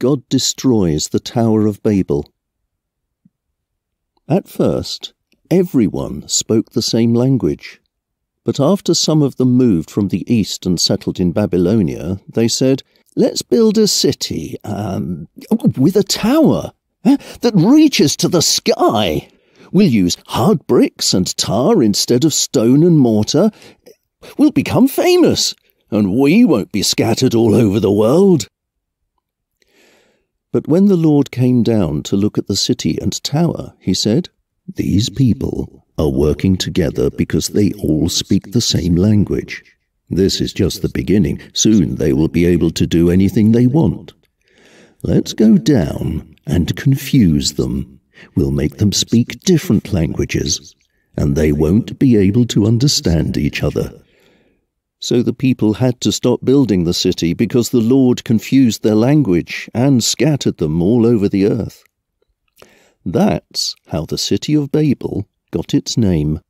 God destroys the Tower of Babel. At first, everyone spoke the same language. But after some of them moved from the east and settled in Babylonia, they said, Let's build a city um, with a tower eh, that reaches to the sky. We'll use hard bricks and tar instead of stone and mortar. We'll become famous, and we won't be scattered all over the world. But when the Lord came down to look at the city and tower, he said, These people are working together because they all speak the same language. This is just the beginning. Soon they will be able to do anything they want. Let's go down and confuse them. We'll make them speak different languages, and they won't be able to understand each other. So the people had to stop building the city because the Lord confused their language and scattered them all over the earth. That's how the city of Babel got its name.